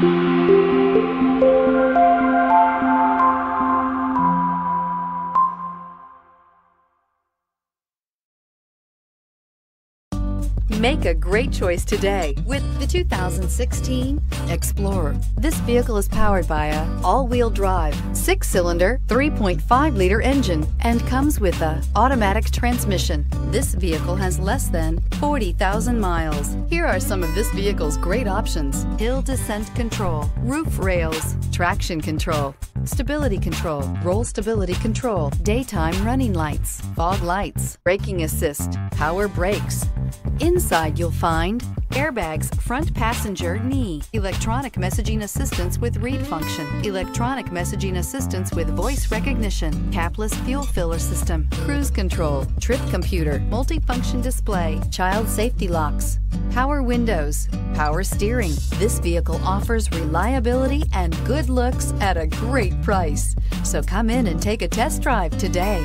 thank you Make a great choice today with the 2016 Explorer. This vehicle is powered by a all-wheel drive, six-cylinder, 3.5-liter engine and comes with a automatic transmission. This vehicle has less than 40,000 miles. Here are some of this vehicle's great options. Hill descent control, roof rails, traction control, stability control, roll stability control, daytime running lights, fog lights, braking assist, power brakes. Inside you'll find airbags, front passenger knee, electronic messaging assistance with read function, electronic messaging assistance with voice recognition, capless fuel filler system, cruise control, trip computer, multifunction display, child safety locks, power windows, power steering. This vehicle offers reliability and good looks at a great price. So come in and take a test drive today.